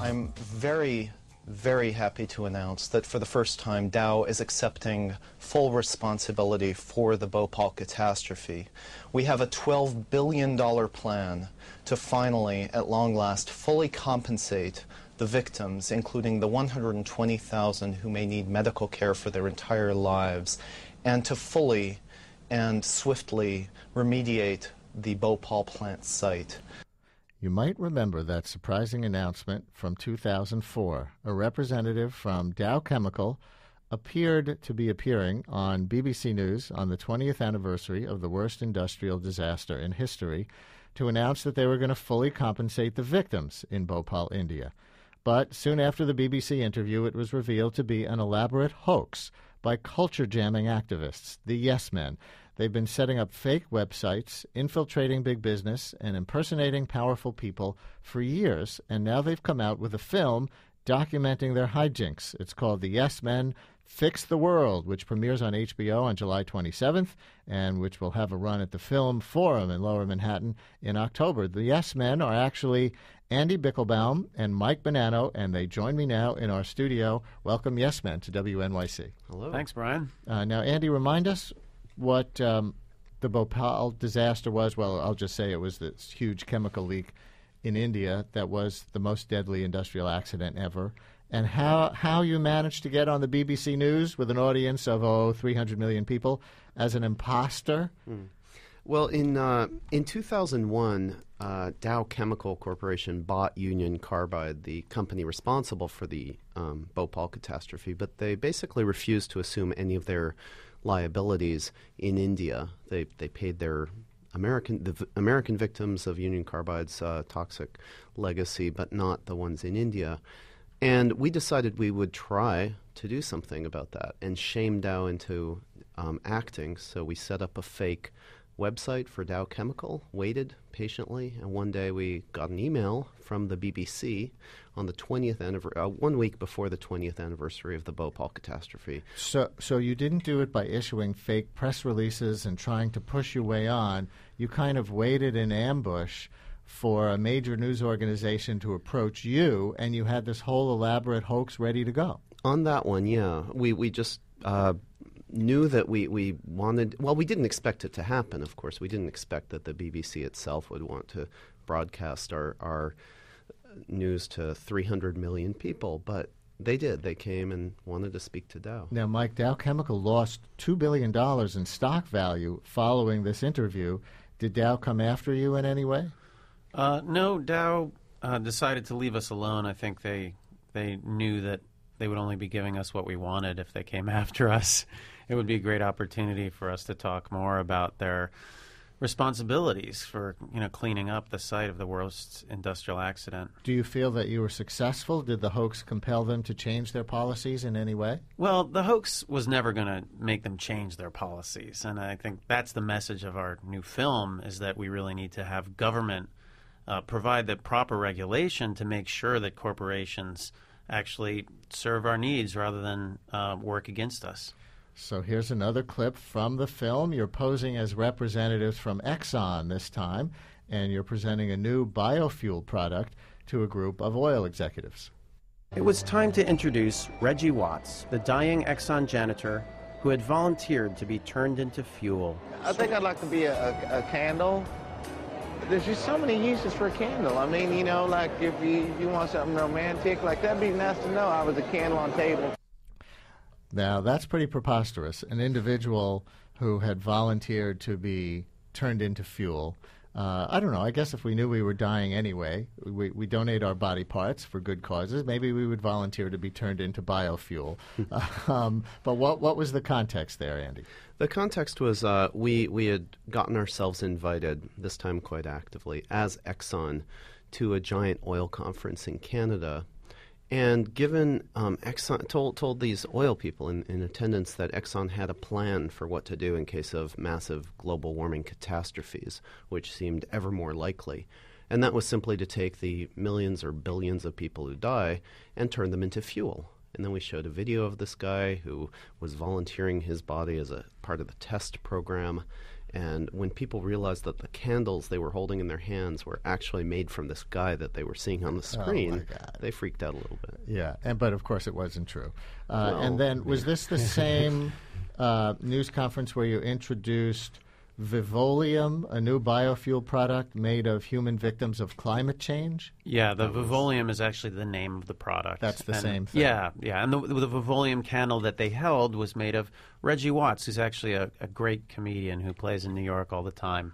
I'm very, very happy to announce that for the first time, Dow is accepting full responsibility for the Bhopal catastrophe. We have a $12 billion plan to finally, at long last, fully compensate the victims, including the 120,000 who may need medical care for their entire lives, and to fully and swiftly remediate the Bhopal plant site. You might remember that surprising announcement from 2004. A representative from Dow Chemical appeared to be appearing on BBC News on the 20th anniversary of the worst industrial disaster in history to announce that they were going to fully compensate the victims in Bhopal, India. But soon after the BBC interview, it was revealed to be an elaborate hoax by culture jamming activists, the Yes Men, They've been setting up fake websites, infiltrating big business, and impersonating powerful people for years, and now they've come out with a film documenting their hijinks. It's called The Yes Men Fix the World, which premieres on HBO on July 27th and which will have a run at the Film Forum in Lower Manhattan in October. The Yes Men are actually Andy Bichlbaum and Mike Bonanno, and they join me now in our studio. Welcome, Yes Men, to WNYC. Hello. Thanks, Brian. Uh, now, Andy, remind us what um, the Bhopal disaster was. Well, I'll just say it was this huge chemical leak in India that was the most deadly industrial accident ever. And how, how you managed to get on the BBC News with an audience of, oh, 300 million people as an imposter? Mm. Well, in, uh, in 2001, uh, Dow Chemical Corporation bought Union Carbide, the company responsible for the um, Bhopal catastrophe, but they basically refused to assume any of their liabilities in India. They they paid their American the v- American victims of Union Carbide's uh, toxic legacy, but not the ones in India. And we decided we would try to do something about that and shame Dow into um, acting. So we set up a fake website for Dow Chemical, waited patiently, and one day we got an email from the BBC on the 20th anniversary, uh, one week before the 20th anniversary of the Bhopal catastrophe. So, so you didn't do it by issuing fake press releases and trying to push your way on. You kind of waited in ambush for a major news organization to approach you, and you had this whole elaborate hoax ready to go. On that one, yeah, we we just. Uh, knew that we, we wanted, well, we didn't expect it to happen, of course. We didn't expect that the BBC itself would want to broadcast our, our news to 300 million people, but they did. They came and wanted to speak to Dow. Now, Mike, Dow Chemical lost $2 billion in stock value following this interview. Did Dow come after you in any way? Uh, no, Dow uh, decided to leave us alone. I think they they knew that they would only be giving us what we wanted if they came after us it would be a great opportunity for us to talk more about their responsibilities for you know cleaning up the site of the worst industrial accident. Do you feel that you were successful? Did the hoax compel them to change their policies in any way? Well, the hoax was never going to make them change their policies, and I think that's the message of our new film: is that we really need to have government uh, provide the proper regulation to make sure that corporations actually serve our needs rather than uh, work against us. So here's another clip from the film. You're posing as representatives from Exxon this time, and you're presenting a new biofuel product to a group of oil executives. It was time to introduce Reggie Watts, the dying Exxon janitor who had volunteered to be turned into fuel. I think I'd like to be a, a, a candle. There's just so many uses for a candle. I mean, you know, like if you, if you want something romantic, like that'd be nice to know I was a candle on table. Now, that's pretty preposterous. An individual who had volunteered to be turned into fuel. Uh, I don't know. I guess if we knew we were dying anyway, we, we donate our body parts for good causes. Maybe we would volunteer to be turned into biofuel. um, but what what was the context there, Andy? The context was uh, we we had gotten ourselves invited this time quite actively as Exxon to a giant oil conference in Canada and given um, Exxon told told these oil people in, in attendance that Exxon had a plan for what to do in case of massive global warming catastrophes, which seemed ever more likely, and that was simply to take the millions or billions of people who die and turn them into fuel. And then we showed a video of this guy who was volunteering his body as a part of the test program. And when people realized that the candles they were holding in their hands were actually made from this guy that they were seeing on the screen, God. they freaked out a little bit. Yeah, and but of course it wasn't true. Uh, Well, and then was this the same uh, news conference where you introduced Vivoleum, a new biofuel product made of human victims of climate change? Yeah, the Vivoleum is actually the name of the product. That's the And- same thing. Yeah, yeah. And the, the Vivoleum candle that they held was made of Reggie Watts, who's actually a, a great comedian who plays in New York all the time.